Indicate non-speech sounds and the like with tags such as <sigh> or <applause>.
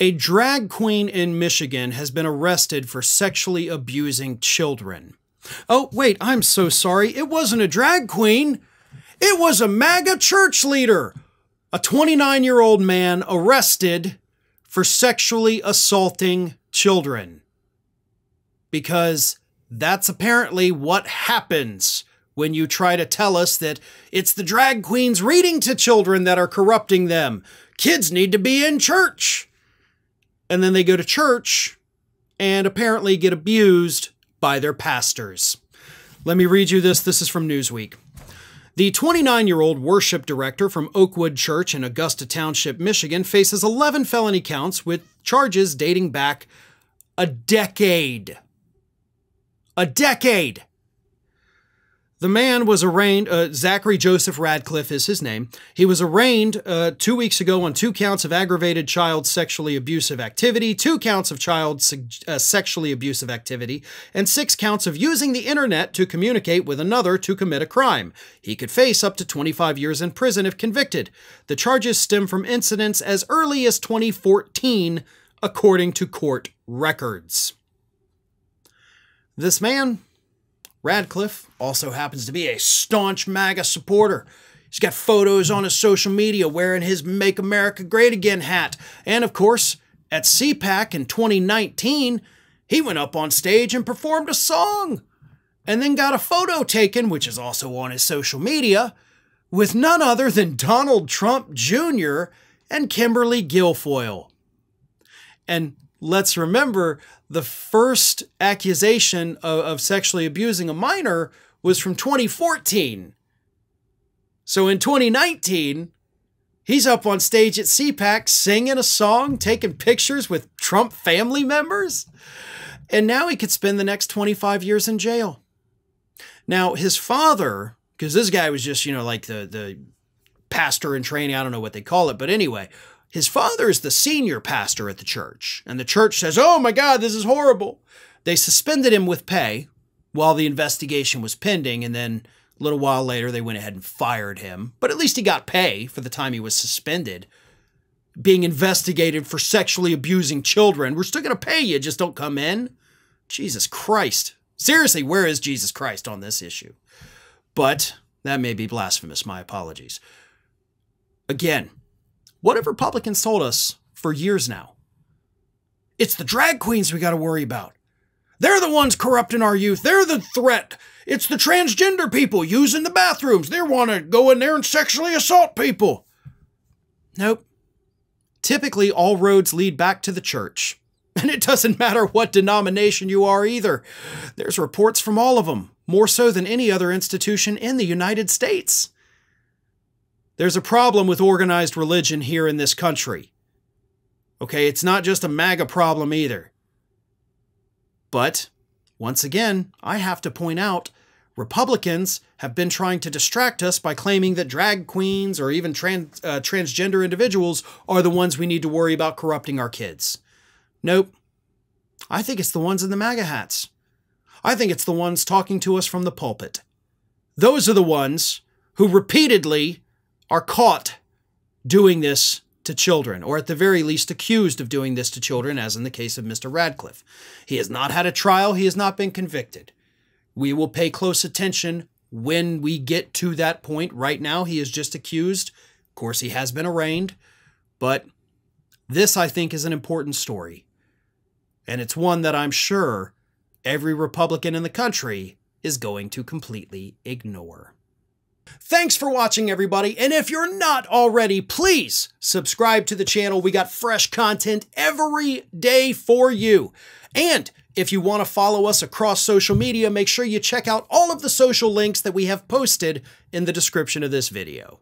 A drag queen in Michigan has been arrested for sexually abusing children. Oh, wait, I'm so sorry. It wasn't a drag queen. It was a MAGA church leader. A 29 year old man arrested for sexually assaulting children. Because that's apparently what happens when you try to tell us that it's the drag queens reading to children that are corrupting them. Kids need to be in church and then they go to church and apparently get abused by their pastors. Let me read you this. This is from Newsweek. The 29 year old worship director from Oakwood Church in Augusta Township, Michigan, faces 11 felony counts with charges dating back a decade. A decade! The man was arraigned, uh, Zachary Joseph Radcliffe is his name. He was arraigned uh, two weeks ago on two counts of aggravated child sexually abusive activity, two counts of child uh, sexually abusive activity, and six counts of using the internet to communicate with another to commit a crime. He could face up to 25 years in prison if convicted. The charges stem from incidents as early as 2014, according to court records. This man Radcliffe also happens to be a staunch MAGA supporter. He's got photos on his social media wearing his Make America Great Again hat. And of course, at CPAC in 2019, he went up on stage and performed a song. And then got a photo taken, which is also on his social media, with none other than Donald Trump Jr. and Kimberly Guilfoyle. And let's remember the first accusation of, of, sexually abusing a minor was from 2014. So in 2019, he's up on stage at CPAC singing a song, taking pictures with Trump family members. And now he could spend the next 25 years in jail. Now, his father, because this guy was just, you know, like the, the pastor in training, I don't know what they call it, but anyway, his father is the senior pastor at the church, and the church says, Oh my God, this is horrible. They suspended him with pay while the investigation was pending, and then a little while later they went ahead and fired him. But at least he got pay for the time he was suspended. Being investigated for sexually abusing children. We're still going to pay you, just don't come in. Jesus Christ. Seriously, where is Jesus Christ on this issue? But that may be blasphemous. My apologies. Again, what have Republicans told us for years now? It's the drag queens we got to worry about. They're the ones corrupting our youth. They're the threat. It's the transgender people using the bathrooms. They want to go in there and sexually assault people. Nope. Typically, all roads lead back to the church. <laughs> And it doesn't matter what denomination you are either. There's reports from all of them, more so than any other institution in the United States. There's a problem with organized religion here in this country. Okay, it's not just a MAGA problem either. But, once again, I have to point out Republicans have been trying to distract us by claiming that drag queens or even trans, uh, transgender individuals are the ones we need to worry about corrupting our kids. Nope. I think it's the ones in the MAGA hats. I think it's the ones talking to us from the pulpit. Those are the ones who repeatedly are caught doing this to children, or at the very least accused of doing this to children, as in the case of Mr. Radcliffe. He has not had a trial, he has not been convicted. We will pay close attention when we get to that point. Right now, he is just accused. Of course, he has been arraigned, but this, I think, is an important story. And it's one that I'm sure every Republican in the country is going to completely ignore. Thanks for watching, everybody. And if you're not already, please subscribe to the channel. We got fresh content every day for you. And if you want to follow us across social media, make sure you check out all of the social links that we have posted in the description of this video.